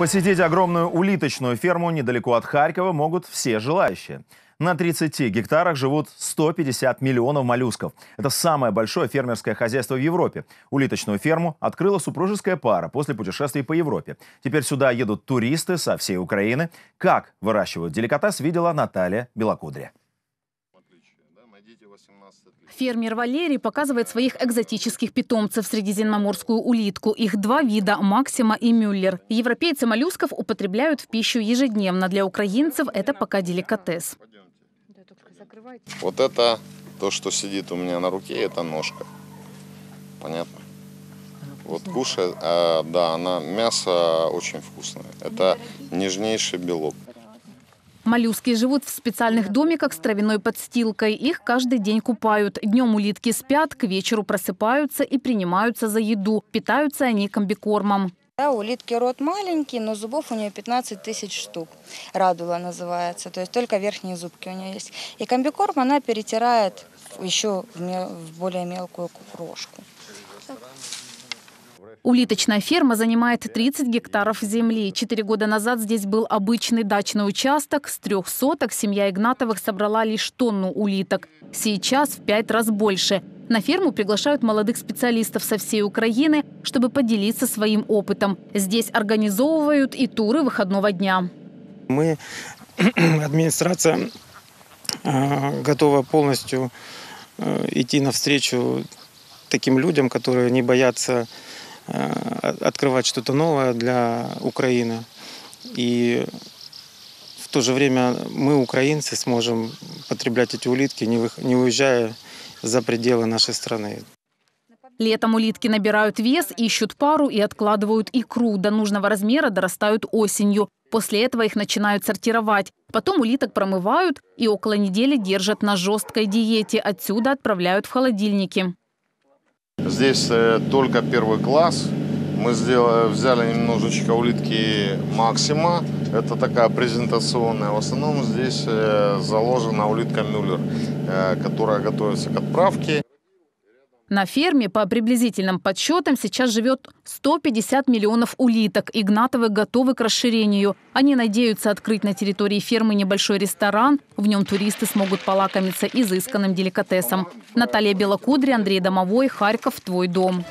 Посетить огромную улиточную ферму недалеко от Харькова могут все желающие. На 30 гектарах живут 150 миллионов моллюсков. Это самое большое фермерское хозяйство в Европе. Улиточную ферму открыла супружеская пара после путешествий по Европе. Теперь сюда едут туристы со всей Украины. Как выращивают деликатес, видела Наталья Белокудря. Фермер Валерий показывает своих экзотических питомцев – средиземноморскую улитку. Их два вида – Максима и Мюллер. Европейцы моллюсков употребляют в пищу ежедневно. Для украинцев это пока деликатес. Вот это то, что сидит у меня на руке, это ножка. Понятно? Вот кушает, а, да, она мясо очень вкусное. Это нежнейший белок. Моллюски живут в специальных домиках с травяной подстилкой. Их каждый день купают. Днем улитки спят, к вечеру просыпаются и принимаются за еду. Питаются они комбикормом. Да, улитки рот маленький, но зубов у нее 15 тысяч штук. Радула называется, то есть только верхние зубки у нее есть. И комбикорм она перетирает еще в, мел, в более мелкую крошку. Улиточная ферма занимает 30 гектаров земли. Четыре года назад здесь был обычный дачный участок. С трех соток семья Игнатовых собрала лишь тонну улиток. Сейчас в пять раз больше. На ферму приглашают молодых специалистов со всей Украины, чтобы поделиться своим опытом. Здесь организовывают и туры выходного дня. Мы, администрация, э, готова полностью э, идти навстречу таким людям, которые не боятся открывать что-то новое для Украины. И в то же время мы, украинцы, сможем потреблять эти улитки, не уезжая за пределы нашей страны. Летом улитки набирают вес, ищут пару и откладывают икру. До нужного размера дорастают осенью. После этого их начинают сортировать. Потом улиток промывают и около недели держат на жесткой диете. Отсюда отправляют в холодильники. Здесь э, только первый класс. Мы сделали, взяли немножечко улитки Максима. Это такая презентационная. В основном здесь э, заложена улитка Мюллер, э, которая готовится к отправке. На ферме, по приблизительным подсчетам, сейчас живет 150 миллионов улиток. Игнатовы готовы к расширению. Они надеются открыть на территории фермы небольшой ресторан. В нем туристы смогут полакомиться изысканным деликатесом. Наталья Белокудри, Андрей Домовой, Харьков, Твой дом.